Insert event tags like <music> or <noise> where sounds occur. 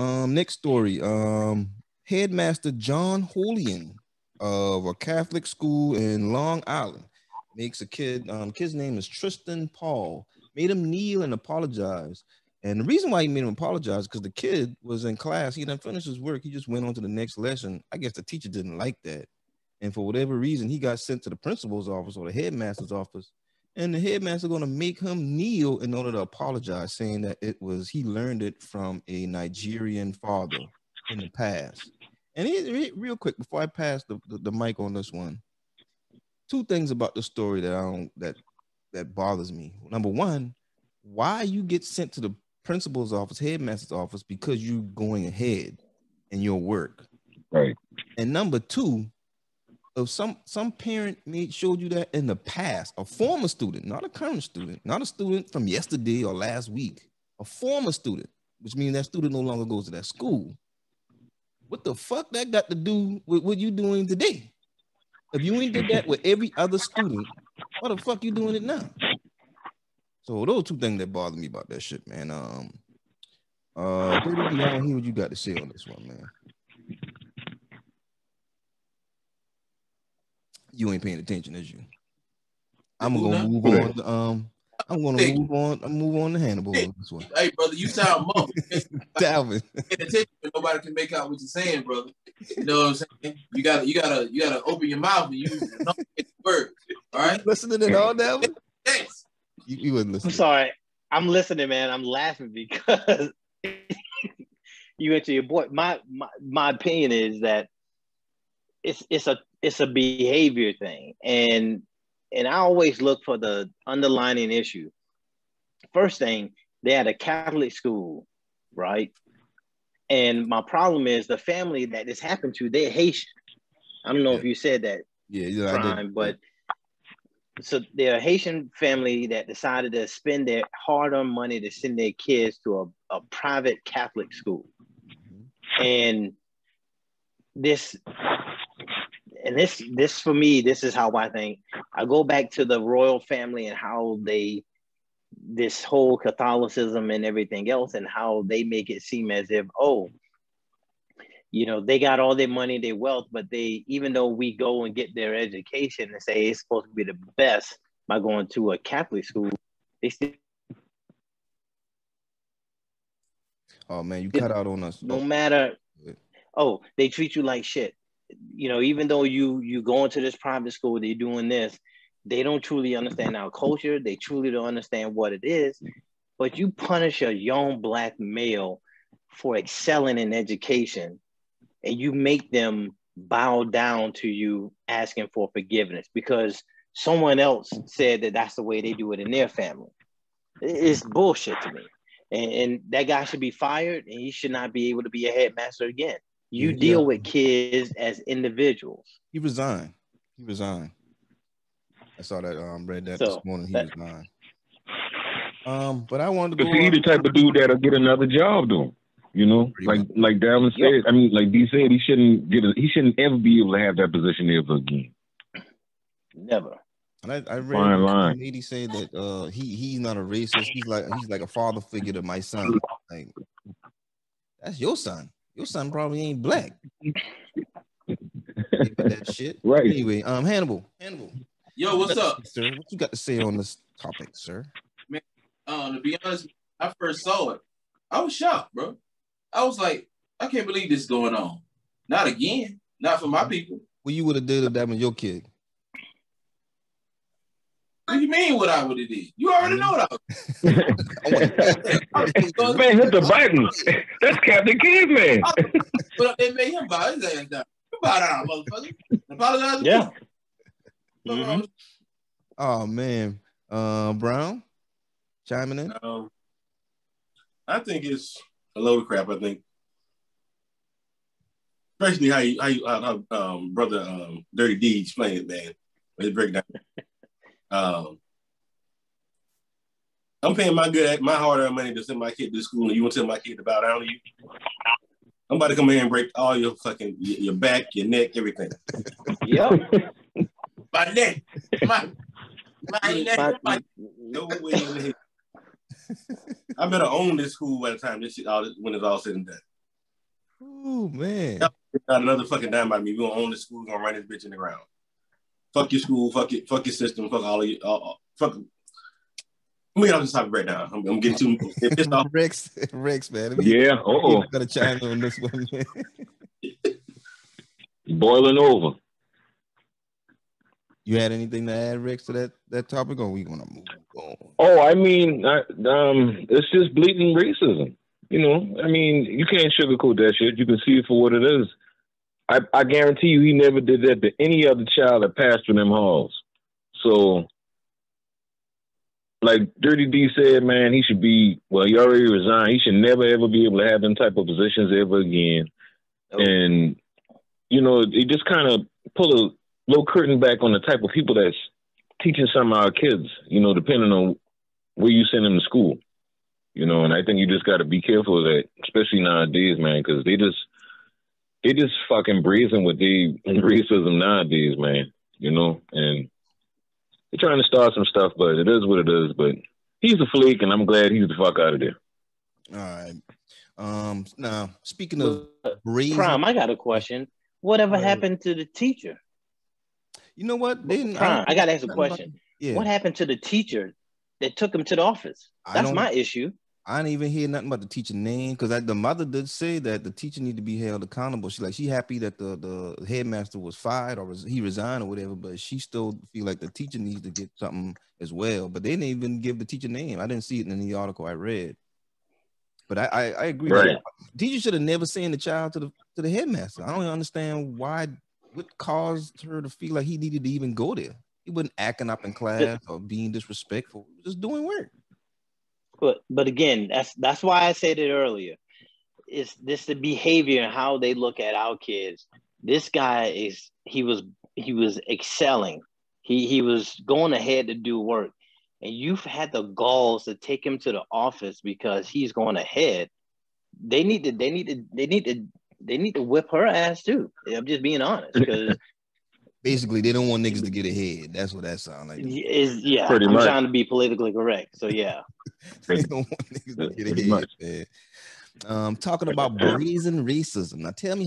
Um, next story. Um, headmaster John Holian of a Catholic school in Long Island makes a kid. Um, kid's name is Tristan Paul. Made him kneel and apologize. And the reason why he made him apologize because the kid was in class. He didn't finish his work. He just went on to the next lesson. I guess the teacher didn't like that. And for whatever reason, he got sent to the principal's office or the headmaster's office. And the headmaster going to make him kneel in order to apologize, saying that it was he learned it from a Nigerian father in the past. And he, real quick before I pass the, the, the mic on this one, two things about the story that I don't that that bothers me. Number one, why you get sent to the principal's office, headmaster's office because you going ahead in your work. Right. And number two, if some some parent made showed you that in the past, a former student, not a current student, not a student from yesterday or last week, a former student, which means that student no longer goes to that school. What the fuck that got to do with what you doing today? If you ain't did that with every other student, why the fuck you doing it now? So those two things that bother me about that shit, man. Um, uh, I don't hear what you got to say on this one, man. You ain't paying attention, is you? I'm gonna move on. To, um, I'm gonna hey. move on. I'm move on to Hannibal hey, this one. Hey, brother, you sound <laughs> mum. Dalvin. attention, nobody can make out what you're saying, brother. You know what I'm saying? You gotta, you gotta, you gotta open your mouth and use <laughs> words. All right. Listening to all, Dalvin. Thanks. You, you wouldn't listen. I'm sorry. I'm listening, man. I'm laughing because <laughs> you went to your boy. My, my my opinion is that it's it's a it's a behavior thing, and and I always look for the underlining issue. First thing, they had a Catholic school, right? And my problem is the family that this happened to, they're Haitian. I don't know yeah. if you said that. Yeah, yeah, crime, but so they're a Haitian family that decided to spend their hard-earned money to send their kids to a, a private Catholic school. Mm-hmm. And this and this this for me, this is how I think. I go back to the royal family and how they this whole Catholicism and everything else and how they make it seem as if, oh, you know, they got all their money, their wealth, but they, even though we go and get their education and say it's supposed to be the best by going to a Catholic school, they still. Oh man, you cut out on us. No matter, oh, they treat you like shit. You know, even though you you go into this private school, they're doing this. They don't truly understand our culture. They truly don't understand what it is. But you punish a young black male for excelling in education and you make them bow down to you asking for forgiveness because someone else said that that's the way they do it in their family. It's bullshit to me. And, and that guy should be fired and he should not be able to be a headmaster again. You yeah. deal with kids as individuals. He resigned. He resigned. I saw that um read that so, this morning. He that, resigned. Um, but I wanted to go. He the type of dude that'll get another job though. You know, Pretty like much. like Dalvin said. Yep. I mean, like D said, he shouldn't get. A, he shouldn't ever be able to have that position ever again. Never. And I, I read Fine line. lady say that uh, he he's not a racist. He's like he's like a father figure to my son. Like that's your son. Your son probably ain't black. <laughs> that shit. Right. Anyway, um, Hannibal. Hannibal. Yo, what's up, sir? What you got to say on this topic, sir? Man, uh, to be honest, I first saw it. I was shocked, bro. I was like, I can't believe this is going on. Not again. Not for my people. Well, you would have did if that was your kid? What do mean what I would have did? You already know what I was. <laughs> man, hit the button. That's Captain Kid, <laughs> man. but they made him bow his ass down. You bow down, motherfucker. Apologize. Yeah. Mm-hmm. Oh man, uh, Brown chiming in. Um, I think it's a load of crap. I think, especially how you, how, you, how, um, brother um, Dirty D explained it, man. Let's break down. Um, I'm paying my good, my hard-earned money to send my kid to school, and you want to tell my kid to bow down to you? I'm about to come here and break all your fucking your back, your neck, everything. Yep. <laughs> my neck, my my neck, my, no way in the I better own this school by the time this shit all when it's all said and done. Oh man. Yep. Not another fucking dime by me. We gonna own the school. We gonna run this bitch in the ground. Fuck your school. Fuck it. Fuck your system. Fuck all of you. Uh, uh, fuck. Let me get off this topic right now. I'm, I'm getting too pissed off. Rex, Rex, man. Yeah. Oh, Gotta chime in on this one, <laughs> boiling over. You had anything to add, Rex, to that that topic, or we gonna move on? Oh, I mean, I, um, it's just blatant racism. You know, I mean, you can't sugarcoat that shit. You can see it for what it is. I, I guarantee you, he never did that to any other child that passed through them halls. So, like Dirty D said, man, he should be. Well, he already resigned. He should never ever be able to have them type of positions ever again. Nope. And you know, it just kind of pull a little curtain back on the type of people that's teaching some of our kids. You know, depending on where you send them to school. You know, and I think you just got to be careful of that, especially nowadays, man, because they just they just fucking brazen with the racism nowadays, man. You know, and they're trying to start some stuff, but it is what it is. But he's a flake, and I'm glad he's the fuck out of there. All right. Um. Now, speaking of brazen, Prime, I got a question. Whatever Right. happened to the teacher? you know what? They didn't. Prime, I gotta ask a question. Yeah. What happened to the teacher that took him to the office? That's my issue. I didn't even hear nothing about the teacher name because the mother did say that the teacher need to be held accountable. She like she happy that the the headmaster was fired or res- he resigned or whatever, but she still feel like the teacher needs to get something as well. But they didn't even give the teacher name. I didn't see it in the article I read. But I I, I agree. Right. Teacher should have never sent the child to the to the headmaster. I don't understand why what caused her to feel like he needed to even go there. He wasn't acting up in class or being disrespectful. He was just doing work. But but again, that's that's why I said it earlier. It's this the behavior and how they look at our kids. This guy is he was he was excelling. He he was going ahead to do work. And you've had the galls to take him to the office because he's going ahead. They need to they need to they need to they need to whip her ass too. I'm just being honest because <laughs> Basically, they don't want niggas to get ahead. That's what that sounds like. is yeah. Pretty I'm much. trying to be politically correct. So yeah. <laughs> they don't want niggas to get Pretty ahead, much. man. Um, talking about brazen racism. Now, tell me